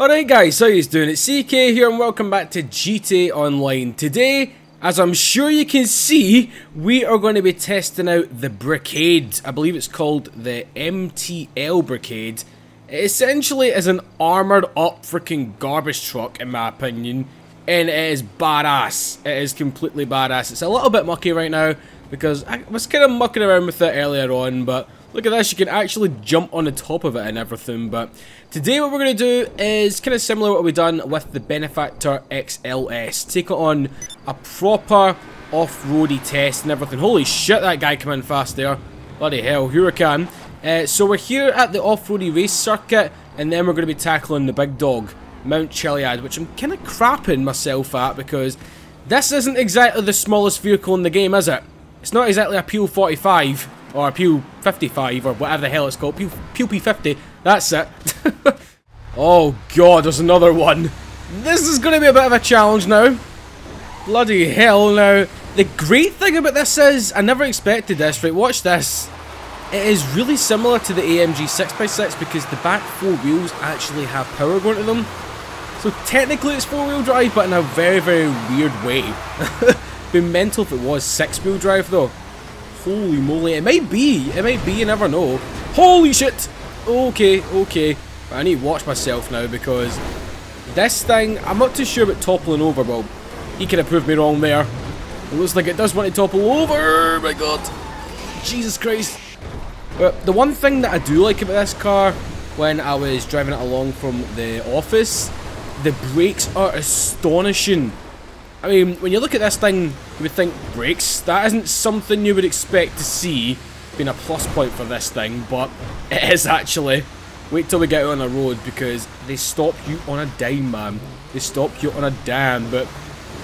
Alright guys, how you doing? It's EK here and welcome back to GTA Online. Today, as I'm sure you can see, we are going to be testing out the Brickade. I believe it's called the MTL Brickade. It essentially is an armoured up freaking garbage truck in my opinion. And it is badass. It is completely badass. It's a little bit mucky right now because I was kind of mucking around with it earlier on, but Look at this, you can actually jump on the top of it and everything, but today what we're going to do is kind of similar what we've done with the Benefactor XLS. Take it on a proper off-roady test and everything. Holy shit, that guy came in fast there. Bloody hell, Huracan. Uh, so we're here at the off-roady race circuit, and then we're going to be tackling the big dog, Mount Chiliad, which I'm kind of crapping myself at because this isn't exactly the smallest vehicle in the game, is it? It's not exactly a Peel 45 or Pew 55 or whatever the hell it's called. Pew, Pew P50. That's it. oh god, there's another one. This is going to be a bit of a challenge now. Bloody hell now. The great thing about this is, I never expected this, right, watch this. It is really similar to the AMG 6x6 because the back four wheels actually have power going to them. So technically it's four wheel drive, but in a very, very weird way. be mental if it was six wheel drive though. Holy moly, it might be, it might be, you never know. Holy shit! Okay, okay. I need to watch myself now because this thing, I'm not too sure about toppling over, but he could have proved me wrong there. It looks like it does want to topple over, my god. Jesus Christ. But the one thing that I do like about this car, when I was driving it along from the office, the brakes are astonishing. I mean, when you look at this thing, you would think brakes. That isn't something you would expect to see being a plus point for this thing, but it is actually. Wait till we get on the road because they stop you on a dime, man. They stop you on a dime, but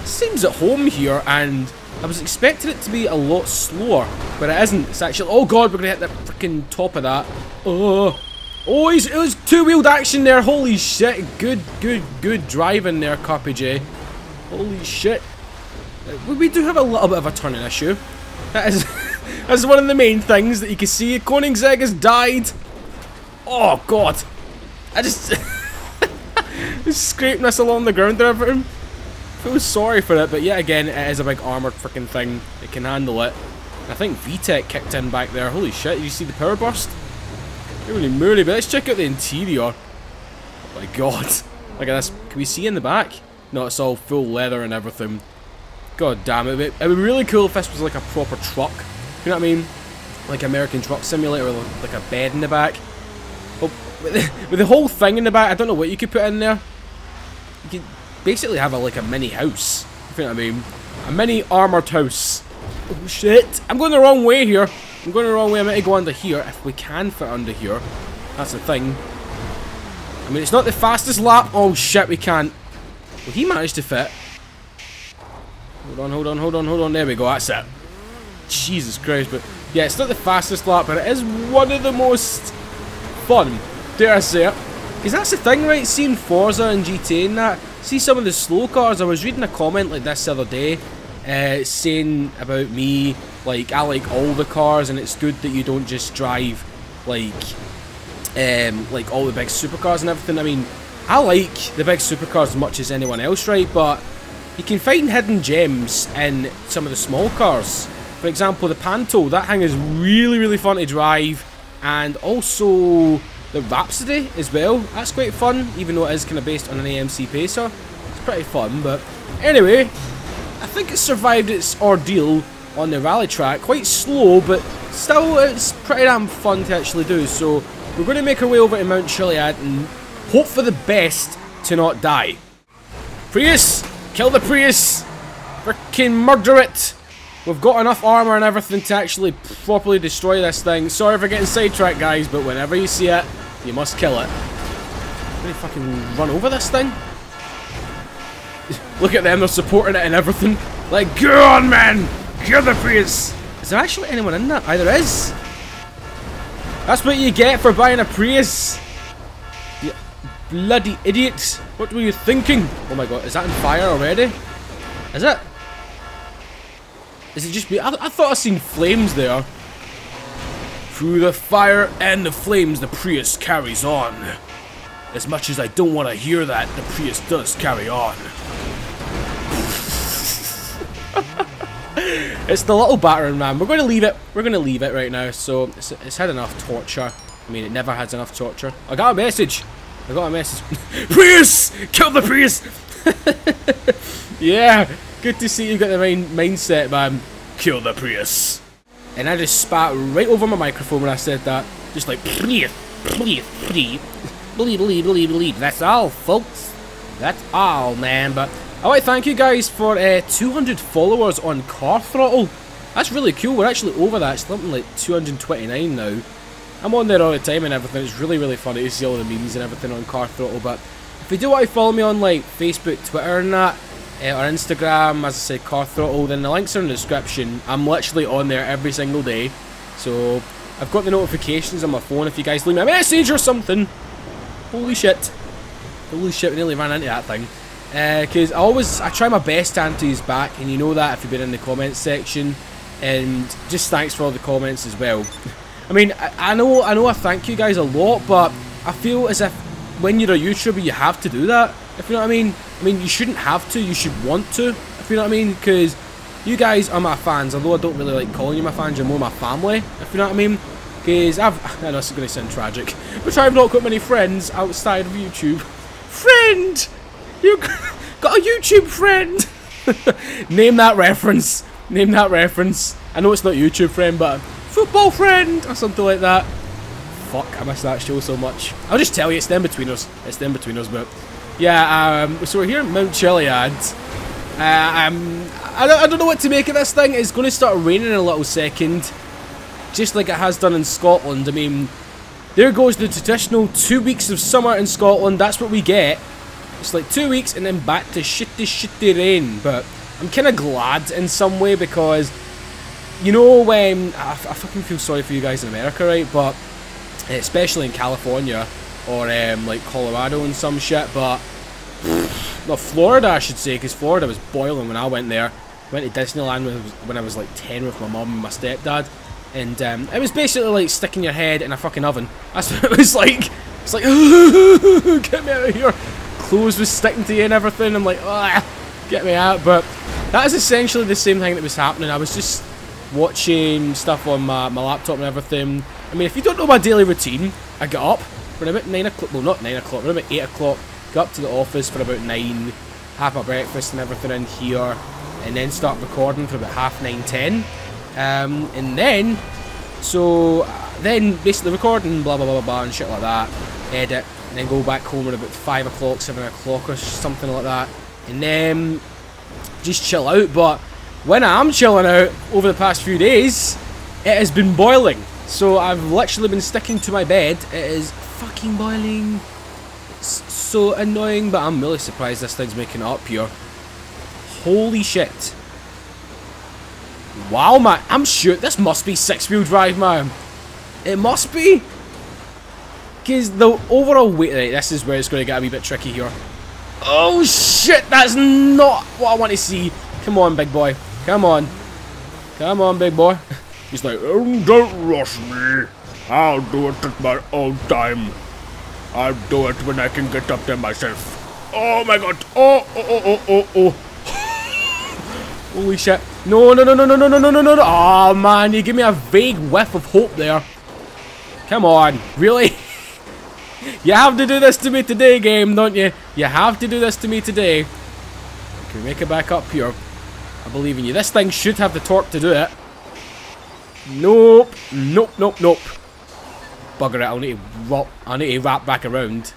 seems at home here, and I was expecting it to be a lot slower, but it isn't. It's actually. Oh god, we're gonna hit the freaking top of that. Oh. Oh, it was two-wheeled action there. Holy shit. Good, good, good driving there, Copy J. Holy shit. We do have a little bit of a turning issue. That is, that's one of the main things that you can see. Koenigsegg has died. Oh, God. I just... just scraping us along the ground for him. Feel sorry for it, but yet again, it is a big armoured freaking thing. It can handle it. I think VTEC kicked in back there. Holy shit, did you see the power burst? Really moody, but let's check out the interior. Oh my god. Look at this. Can we see in the back? No, it's all full leather and everything. God damn it. It would be really cool if this was like a proper truck. You know what I mean? Like American Truck Simulator like a bed in the back. Oh, but with the whole thing in the back, I don't know what you could put in there. You could basically have a like a mini house. You know what I mean? A mini armored house. Oh shit! I'm going the wrong way here. I'm going the wrong way. I'm going to go under here if we can fit under here. That's the thing. I mean, it's not the fastest lap. Oh shit, we can't. Well, he managed to fit. Hold on, hold on, hold on, hold on. There we go. That's it. Jesus Christ. But yeah, it's not the fastest lap, but it is one of the most fun. Dare I say it? Because that's the thing, right? Seeing Forza and GTA and that. See some of the slow cars. I was reading a comment like this the other day. Uh, saying about me, like, I like all the cars and it's good that you don't just drive, like, um, like all the big supercars and everything. I mean, I like the big supercars as much as anyone else, right? But you can find hidden gems in some of the small cars. For example, the Panto, that thing is really, really fun to drive. And also the Rhapsody as well. That's quite fun, even though it is kind of based on an AMC Pacer. It's pretty fun, but anyway, I think it survived its ordeal on the rally track. Quite slow, but still it's pretty damn fun to actually do. So we're going to make our way over to Mount Chiliad and Hope for the best to not die. Prius! Kill the Prius! Freaking murder it! We've got enough armor and everything to actually properly destroy this thing. Sorry for getting sidetracked, guys, but whenever you see it, you must kill it. Can Really fucking run over this thing? Look at them, they're supporting it and everything. Like, go on, man! Kill the Prius! Is there actually anyone in that? Either is. That's what you get for buying a Prius. Bloody idiots! What were you thinking? Oh my god, is that on fire already? Is it? Is it just me? I, I thought I seen flames there. Through the fire and the flames, the Prius carries on. As much as I don't want to hear that, the Prius does carry on. it's the little battering ram. We're going to leave it. We're going to leave it right now. So it's, it's had enough torture. I mean, it never has enough torture. I got a message. I got a message. Prius! Kill the Prius! yeah, good to see you got the mind mindset, man. Kill the Prius. And I just spat right over my microphone when I said that. Just like, Prius, Prius, Prius. Believe, believe, believe, believe. That's all, folks. That's all, man. But I want to thank you guys for uh, 200 followers on Car Throttle. That's really cool. We're actually over that. It's something like 229 now. I'm on there all the time and everything. It's really, really funny to see all the memes and everything on Car Throttle. But if you do want to follow me on like Facebook, Twitter and that, uh, or Instagram, as I said, Car Throttle, then the links are in the description. I'm literally on there every single day. So I've got the notifications on my phone if you guys leave me a message or something. Holy shit. Holy shit, we nearly ran into that thing. Because uh, I always, I try my best to answer his back, and you know that if you've been in the comments section. And just thanks for all the comments as well. I mean, I, I know, I know I thank you guys a lot, but I feel as if when you're a YouTuber, you have to do that. If you know what I mean. I mean, you shouldn't have to, you should want to. If you know what I mean. Because you guys are my fans, although I don't really like calling you my fans, you're more my family. If you know what I mean. Because I've, I know it's going to sound tragic, but I've not got many friends outside of YouTube. Friend! You got a YouTube friend! Name that reference. Name that reference. I know it's not YouTube friend, but football friend or something like that. Fuck, I miss that show so much. I'll just tell you, it's them between us. It's them between us, but yeah. Um, so we're here in Mount Chiliad. Uh, um, I don't, I don't know what to make of this thing. It's going to start raining in a little second just like it has done in Scotland. I mean, there goes the traditional two weeks of summer in Scotland. That's what we get. It's like two weeks and then back to shitty, shitty rain. But I'm kind of glad in some way because, you know, when I, I fucking feel sorry for you guys in America, right? But especially in California or um, like Colorado and some shit. But no, Florida, I should say, because Florida was boiling when I went there. Went to Disneyland when I was, when I was like 10 with my mum and my stepdad. And um, it was basically like sticking your head in a fucking oven. That's what it was like. It's like, get me out of here. Clothes was sticking to you and everything. I'm like, ah, get me out. But that is essentially the same thing that was happening. I was just watching stuff on my, my laptop and everything. I mean, if you don't know my daily routine, I get up for about 9 o'clock. Well, not 9 o'clock, but about 8 o'clock. Go up to the office for about 9. Have my breakfast and everything in here. And then start recording for about half 9, 10. Um, and then, so then basically recording, blah blah blah blah, and shit like that. Edit, and then go back home at about five o'clock, seven o'clock, or something like that, and then just chill out. But when I am chilling out over the past few days, it has been boiling. So I've literally been sticking to my bed. It is fucking boiling. It's so annoying, but I'm really surprised this thing's making it up here. Holy shit. Wow, man. I'm sure this must be six-wheel drive, man. It must be. Because the overall weight... This is where it's going to get a wee bit tricky here. Oh, shit. That's not what I want to see. Come on, big boy. Come on. Come on, big boy. He's like, oh, don't rush me. I'll do it at my own time. I'll do it when I can get up there myself. Oh, my God. Oh, oh, oh, oh, oh, oh. Holy shit. No, no, no, no, no, no, no, no, no, no. Oh, man, you give me a vague whiff of hope there. Come on, really? you have to do this to me today, game, don't you? You have to do this to me today. Can we make it back up here? I believe in you. This thing should have the torque to do it. Nope. Nope, nope, nope. Bugger it, I'll need to wrap, I need to wrap back around.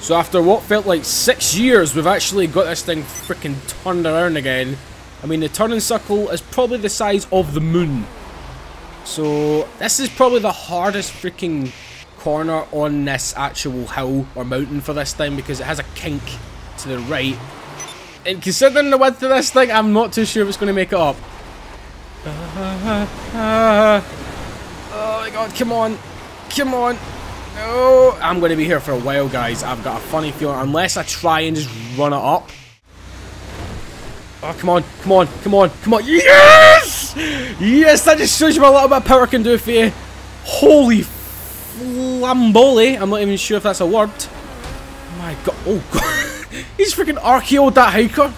So after what felt like six years, we've actually got this thing freaking turned around again. I mean, the turning circle is probably the size of the moon. So, this is probably the hardest freaking corner on this actual hill or mountain for this thing because it has a kink to the right. And considering the width of this thing, I'm not too sure if it's going to make it up. Oh my god, come on. Come on. No, I'm going to be here for a while, guys. I've got a funny feeling, unless I try and just run it up. Oh, come on, come on, come on, come on. Yes! Yes, that just shows you what a little bit of power can do for you. Holy flamboli. I'm not even sure if that's a word. my god. Oh god. He's freaking RKO'd that hiker.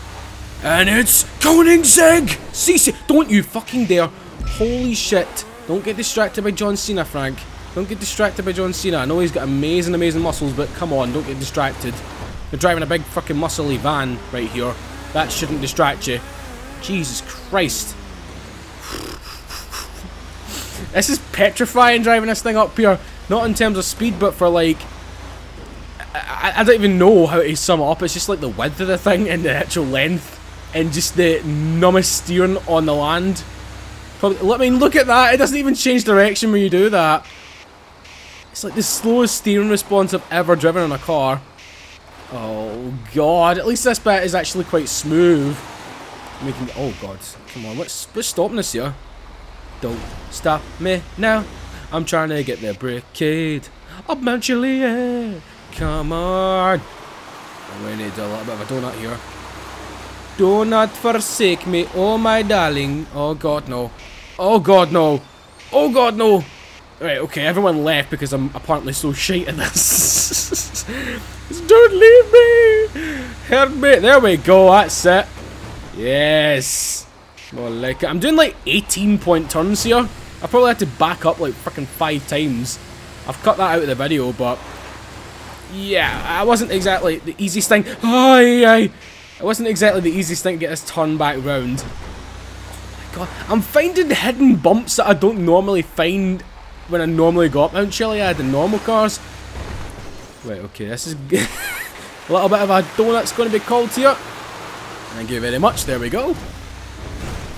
And it's Koenigsegg! CC. Don't you fucking dare. Holy shit. Don't get distracted by John Cena, Frank. Don't get distracted by John Cena. I know he's got amazing, amazing muscles, but come on, don't get distracted. You're driving a big fucking muscly van right here. That shouldn't distract you. Jesus Christ. This is petrifying driving this thing up here. Not in terms of speed, but for like... I, I don't even know how to sum it up. It's just like the width of the thing and the actual length. And just the numbest steering on the land. Probably, I mean, look at that. It doesn't even change direction when you do that. It's like the slowest steering response I've ever driven in a car. Oh god, at least this bit is actually quite smooth. Making oh god, come on, what's what's stopping us here? Don't stop me now. I'm trying to get the Brickade up Mount Chiliad. Come on. Oh, we need a little bit of a donut here. Do not forsake me, oh my darling. Oh god no. Oh god no. Oh god no. Right, okay, everyone left because I'm apparently so shite at this. Don't leave me! Help me! There we go, that's it. Yes. More like it. I'm doing like 18 point turns here. I probably had to back up like freaking five times. I've cut that out of the video, but yeah, I wasn't exactly the easiest thing. Yeah. It wasn't exactly the easiest thing to get this turn back round. Oh god, I'm finding hidden bumps that I don't normally find when I normally go up Mount Chiliad in normal cars. Wait, okay, this is a little bit of a donut's going to be called here. Thank you very much, there we go.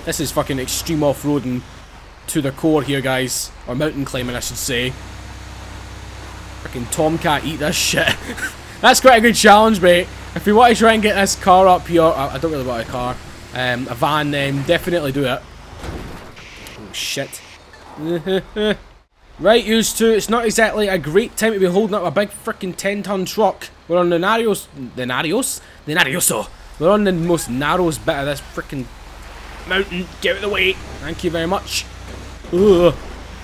This is fucking extreme off-roading to the core here, guys. Or mountain climbing, I should say. Fucking Tomcat, eat this shit. That's quite a good challenge, mate. If you want to try and get this car up here, I don't really want a car, um, a van, then definitely do it. Oh, shit. Right, used to. It's not exactly a great time to be holding up a big freaking 10 ton truck. We're on the Narios. The Narios? The Narioso. We're on the most narrowest bit of this freaking mountain. Get out of the way. Thank you very much. Ugh.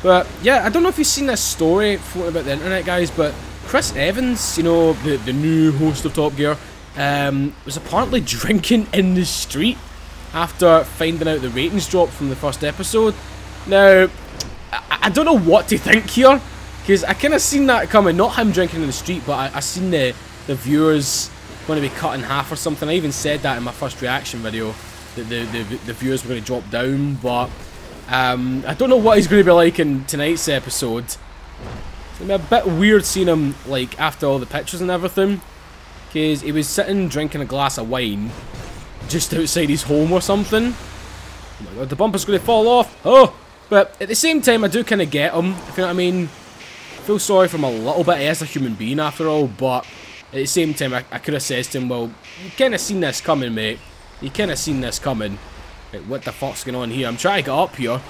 But yeah, I don't know if you've seen this story floating about the internet, guys, but Chris Evans, you know, the, the new host of Top Gear, um, was apparently drinking in the street after finding out the ratings drop from the first episode. Now, I don't know what to think here, because I kind of seen that coming. Not him drinking in the street, but I, I seen the the viewers going to be cut in half or something. I even said that in my first reaction video that the the, the viewers were going to drop down, but um, I don't know what he's going to be like in tonight's episode. It's going to be a bit weird seeing him like after all the pictures and everything, because he was sitting drinking a glass of wine just outside his home or something. Oh my god, the bumper's going to fall off. Oh. But at the same time, I do kind of get him, if you know what I mean. I feel sorry for him a little bit, he is a human being after all, but at the same time, I, I could have said to him, well, you kind of seen this coming, mate. You kind of seen this coming. What the fuck's going on here? I'm trying to get up here.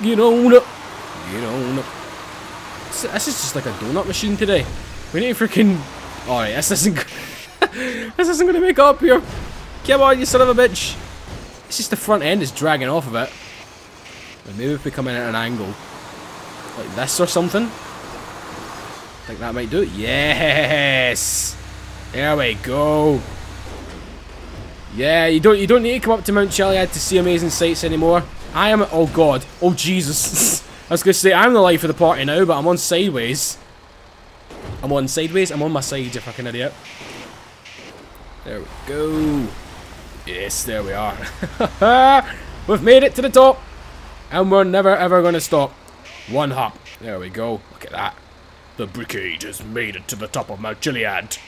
You know, no. You know, no. This is just like a donut machine today. We need to freaking... Alright, this isn't... this isn't going to make up here. Come on, you son of a bitch. It's just the front end is dragging off of it. Maybe if we come in at an angle, like this or something. I think that might do it. Yes! There we go. Yeah, you don't you don't need to come up to Mount Chiliad to see amazing sights anymore. I am oh god. Oh Jesus. I was gonna say I'm the life of the party now, but I'm on sideways. I'm on sideways, I'm on my side, you fucking idiot. There we go. Yes, there we are. We've made it to the top. And we're never ever going to stop. One hop. There we go. Look at that. The Brickade has made it to the top of Mount Chiliad.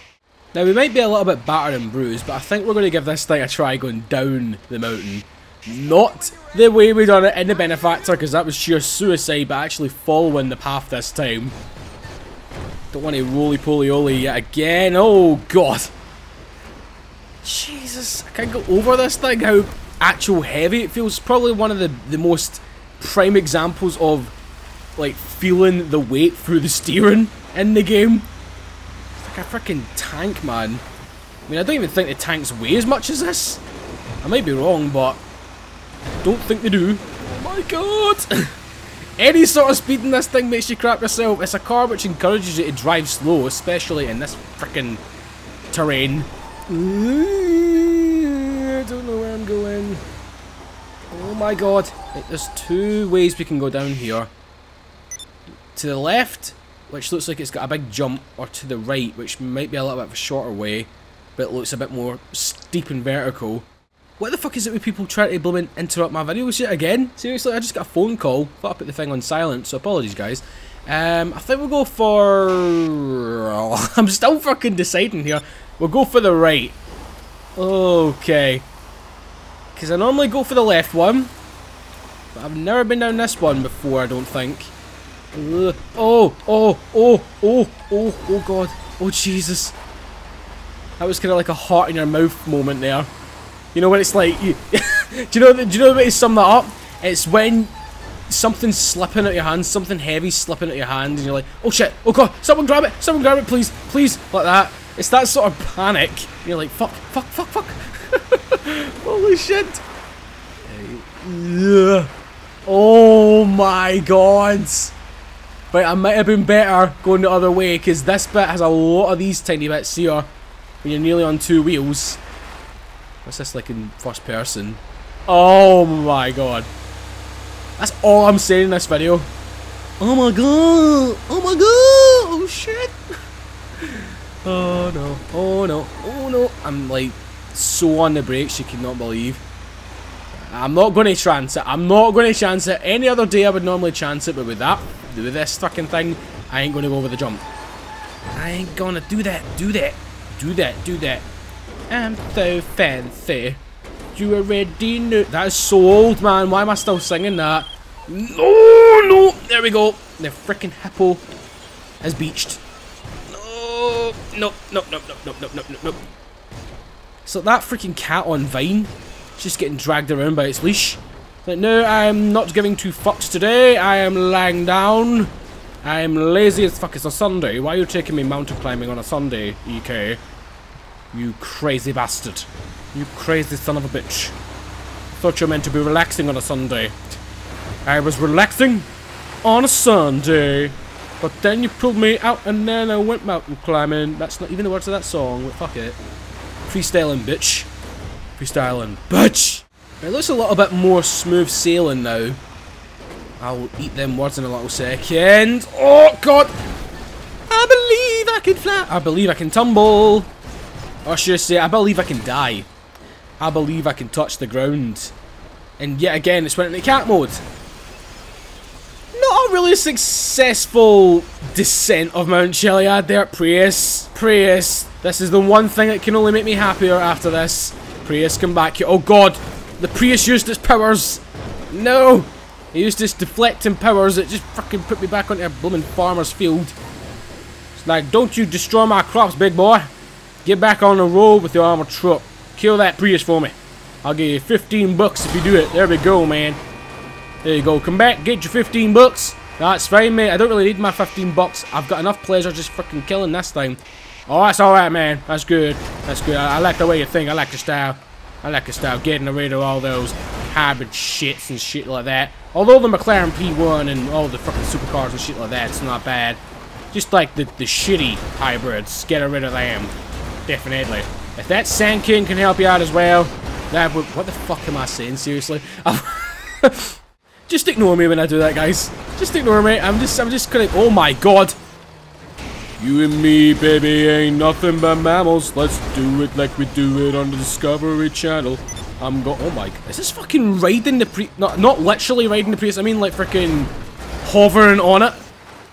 Now we might be a little bit battered and bruised, but I think we're going to give this thing a try going down the mountain. Not the way we done it in the Benefactor, because that was sheer suicide, but actually following the path this time. Don't want to roly-poly-oly yet again. Oh, God. Jesus, I can't go over this thing, how actual heavy it feels. Probably one of the, the most prime examples of like feeling the weight through the steering in the game. Like a freaking tank, man. I mean, I don't even think the tanks weigh as much as this. I might be wrong, but don't think they do. Oh my god! Any sort of speed in this thing makes you crap yourself. It's a car which encourages you to drive slow, especially in this freaking terrain. I don't know where I'm going. Oh my god. There's two ways we can go down here. To the left, which looks like it's got a big jump, or to the right, which might be a little bit of a shorter way, but looks a bit more steep and vertical. What the fuck is it with people trying to blooming interrupt my videos yet again? Seriously, I just got a phone call. Thought I put the thing on silent, so apologies guys. Um, I think we'll go for... I'm still fucking deciding here. We'll go for the right. Okay. Because I normally go for the left one. But I've never been down this one before, I don't think. Oh, oh, oh, oh, oh, oh god. Oh Jesus. That was kind of like a heart in your mouth moment there. You know when it's like, you, do you know? Do you know the way to sum that up? It's when something's slipping out your hand, something heavy slipping out your hand, and you're like, oh shit, oh god, someone grab it, someone grab it, please, please, like that. It's that sort of panic. You're like, fuck, fuck, fuck, fuck. Holy shit. Oh my god. Right, I might have been better going the other way, because this bit has a lot of these tiny bits here, when you're nearly on two wheels. What's this like in first person? Oh my god. That's all I'm saying in this video. Oh my god! Oh my god! Oh shit! Oh no. Oh no. Oh no. I'm like so on the brakes you cannot believe. I'm not going to chance it. I'm not going to chance it. Any other day I would normally chance it, but with that, with this fucking thing, I ain't going to go over the jump. I ain't gonna do that. Do that. Do that. Do that. I'm so fancy. You already know. That is so old, man. Why am I still singing that? No, no. There we go. The freaking hippo has beached. No, no, no, no, no, no, no, no, no, no. So that freaking cat on Vine, just getting dragged around by its leash. Like, no, I'm not giving two fucks today. I am lying down. I'm lazy as fuck. It's a Sunday. Why are you taking me mountain climbing on a Sunday, EK? You crazy bastard. You crazy son of a bitch. Thought you were meant to be relaxing on a Sunday. I was relaxing on a Sunday. But then you pulled me out and then I went mountain climbing. That's not even the words of that song, but fuck it. Freestyling, bitch. Freestyling, bitch! It looks a little bit more smooth sailing now. I'll eat them words in a little second. Oh, God! I believe I can fly. I believe I can tumble. Or should I say, I believe I can die. I believe I can touch the ground. And yet again, it's went into cat mode. Not a really successful descent of Mount Chiliad there. Prius, Prius. This is the one thing that can only make me happier after this. Prius, come back here. Oh god, the Prius used its powers. No, he used its deflecting powers that just fucking put me back onto a blooming farmer's field. It's like, don't you destroy my crops, big boy. Get back on the road with your armored truck. Kill that Prius for me. I'll give you 15 bucks if you do it. There we go, man. There you go. Come back, get your 15 bucks. That's fine, mate. I don't really need my 15 bucks. I've got enough pleasure just fucking killing this time. Oh, that's alright, man. That's good. That's good. I, I, like the way you think. I like your style. I like your style. Getting rid of all those hybrid shits and shit like that. Although the McLaren P1 and all the fucking supercars and shit like that, it's not bad. Just like the, the shitty hybrids. Get rid of them. Definitely. If that Sand King can help you out as well, that would... What the fuck am I saying, seriously? just ignore me when I do that, guys. Just ignore me. I'm just... I'm just gonna... Oh my god. You and me, baby, ain't nothing but mammals. Let's do it like we do it on the Discovery Channel. I'm go- Oh my... God. Is this fucking riding the pre- Not, not literally riding the Prius. I mean, like, freaking hovering on it.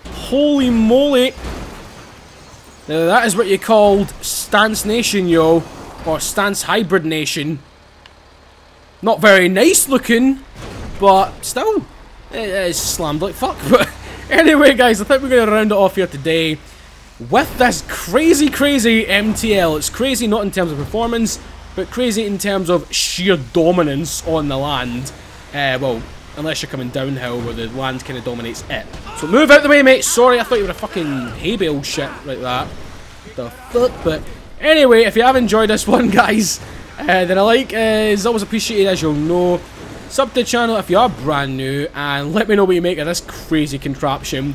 Holy moly. Now that is what you called Stance Nation, yo. Or Stance Hybrid Nation. Not very nice looking, but still, it is slammed like fuck. But anyway, guys, I think we're going to round it off here today with this crazy, crazy MTL. It's crazy not in terms of performance, but crazy in terms of sheer dominance on the land. Uh, well, unless you're coming downhill where the land kind of dominates it. So move out the way, mate. Sorry, I thought you were a fucking hay bale shit like that. The fuck? But anyway, if you have enjoyed this one, guys, uh, then a like uh, is always appreciated, as you'll know. Sub to the channel if you are brand new, and let me know what you make of this crazy contraption.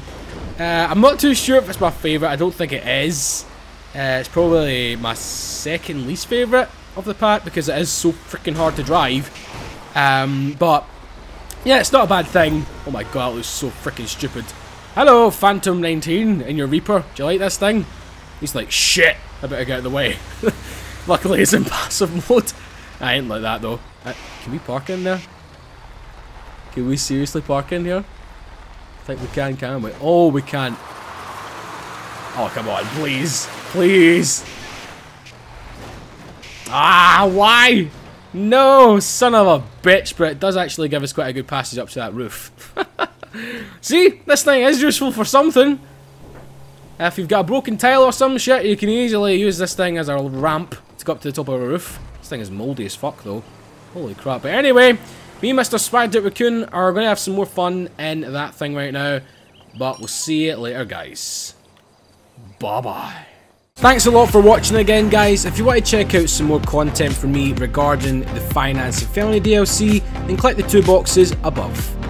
Uh, I'm not too sure if it's my favourite. I don't think it is. Uh, it's probably my second least favourite of the pack because it is so freaking hard to drive. Um, but yeah, it's not a bad thing. Oh my god, it looks so freaking stupid. Hello, Phantom 19 in your Reaper. Do you like this thing? He's like, shit, I better get out of the way. Luckily, it's in passive mode. I ain't like that though. Uh, can we park in there? Can we seriously park in here? Think we can, can we? Oh, we can't. Oh, come on, please. Please. Ah, why? No, son of a bitch, but it does actually give us quite a good passage up to that roof. See, this thing is useful for something. If you've got a broken tile or some shit, you can easily use this thing as a ramp to go up to the top of a roof. This thing is mouldy as fuck, though. Holy crap. But anyway, me and Mr. Swagdip Raccoon are going to have some more fun in that thing right now. But we'll see you later, guys. Bye-bye. Thanks a lot for watching again guys, if you want to check out some more content from me regarding the Finance and Felony DLC, then click the two boxes above.